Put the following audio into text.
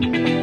Bye.